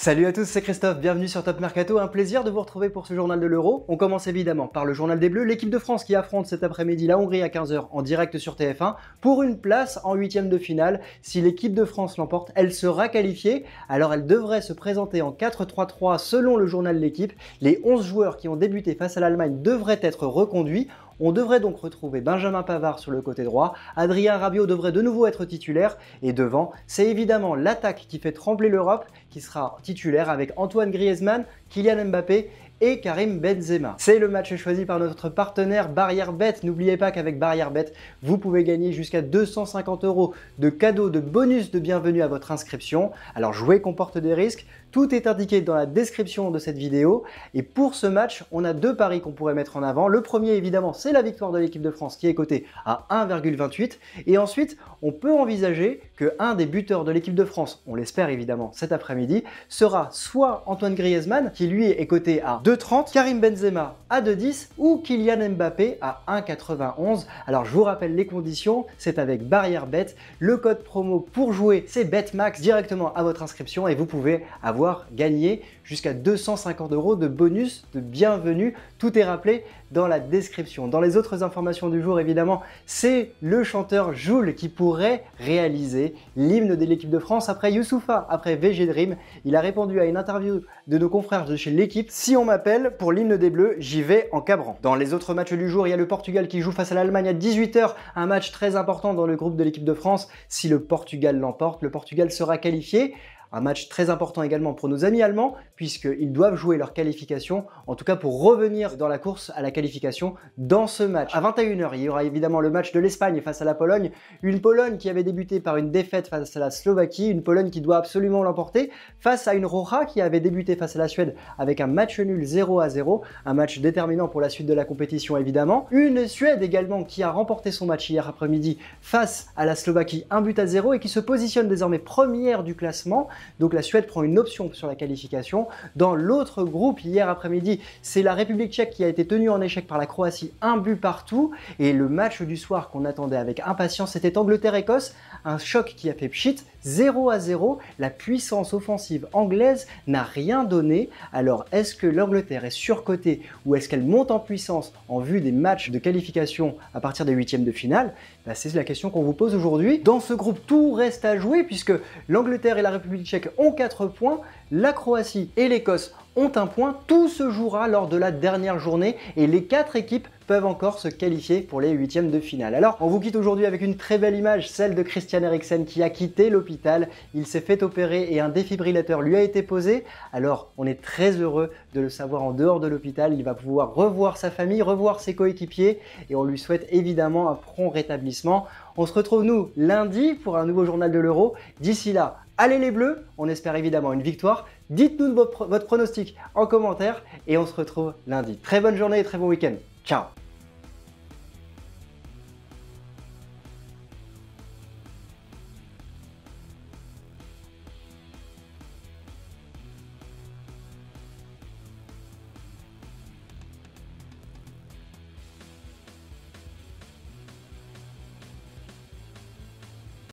Salut à tous, c'est Christophe, bienvenue sur Top Mercato, un plaisir de vous retrouver pour ce journal de l'Euro. On commence évidemment par le journal des Bleus, l'équipe de France qui affronte cet après-midi la Hongrie à 15h en direct sur TF1 pour une place en huitième de finale. Si l'équipe de France l'emporte, elle sera qualifiée, alors elle devrait se présenter en 4-3-3 selon le journal de l'équipe. Les 11 joueurs qui ont débuté face à l'Allemagne devraient être reconduits. On devrait donc retrouver Benjamin Pavard sur le côté droit, Adrien Rabiot devrait de nouveau être titulaire, et devant, c'est évidemment l'attaque qui fait trembler l'Europe qui sera titulaire avec Antoine Griezmann, Kylian Mbappé et Karim Benzema. C'est le match choisi par notre partenaire Barrière Bet. N'oubliez pas qu'avec Barrière Bet, vous pouvez gagner jusqu'à 250 euros de cadeaux de bonus de bienvenue à votre inscription. Alors jouer comporte des risques. Tout est indiqué dans la description de cette vidéo. Et pour ce match, on a deux paris qu'on pourrait mettre en avant. Le premier, évidemment, c'est la victoire de l'équipe de France qui est cotée à 1,28. Et ensuite, on peut envisager que un des buteurs de l'équipe de France, on l'espère évidemment cet après-midi, sera soit Antoine Griezmann, qui lui est coté à 2,30, Karim Benzema à 2,10 ou Kylian Mbappé à 1,91. Alors je vous rappelle les conditions, c'est avec barrière bet. Le code promo pour jouer, c'est BetMax directement à votre inscription et vous pouvez avoir gagner jusqu'à 250 euros de bonus de bienvenue. Tout est rappelé dans la description. Dans les autres informations du jour, évidemment, c'est le chanteur Joule qui pourrait réaliser l'hymne de l'équipe de France après Youssoufa, après VG Dream. Il a répondu à une interview de nos confrères de chez l'équipe. Si on m'appelle pour l'hymne des Bleus, j'y vais en cabran. Dans les autres matchs du jour, il y a le Portugal qui joue face à l'Allemagne à 18h, un match très important dans le groupe de l'équipe de France. Si le Portugal l'emporte, le Portugal sera qualifié. Un match très important également pour nos amis allemands, puisqu'ils doivent jouer leur qualification, en tout cas pour revenir dans la course à la qualification dans ce match. À 21h, il y aura évidemment le match de l'Espagne face à la Pologne, une Pologne qui avait débuté par une défaite face à la Slovaquie, une Pologne qui doit absolument l'emporter, face à une Roja qui avait débuté face à la Suède avec un match nul 0 à 0, un match déterminant pour la suite de la compétition évidemment. Une Suède également qui a remporté son match hier après-midi face à la Slovaquie, un but à 0 et qui se positionne désormais première du classement donc la Suède prend une option sur la qualification. Dans l'autre groupe, hier après-midi, c'est la République tchèque qui a été tenue en échec par la Croatie, un but partout. Et le match du soir qu'on attendait avec impatience, c'était Angleterre-Écosse, un choc qui a fait pchit, 0 à 0. La puissance offensive anglaise n'a rien donné. Alors est-ce que l'Angleterre est surcotée ou est-ce qu'elle monte en puissance en vue des matchs de qualification à partir des huitièmes de finale? Bah, C'est la question qu'on vous pose aujourd'hui. Dans ce groupe, tout reste à jouer puisque l'Angleterre et la République tchèque ont 4 points, la Croatie et l'Écosse ont un point. Tout se jouera lors de la dernière journée et les quatre équipes peuvent encore se qualifier pour les huitièmes de finale. Alors, on vous quitte aujourd'hui avec une très belle image, celle de Christian Eriksen qui a quitté l'hôpital. Il s'est fait opérer et un défibrillateur lui a été posé. Alors, on est très heureux de le savoir en dehors de l'hôpital. Il va pouvoir revoir sa famille, revoir ses coéquipiers et on lui souhaite évidemment un prompt rétablissement. On se retrouve nous lundi pour un nouveau journal de l'Euro. D'ici là, allez les Bleus, on espère évidemment une victoire. Dites-nous votre, pronostic en commentaire et on se retrouve lundi. Très bonne journée et très bon week-end. Ciao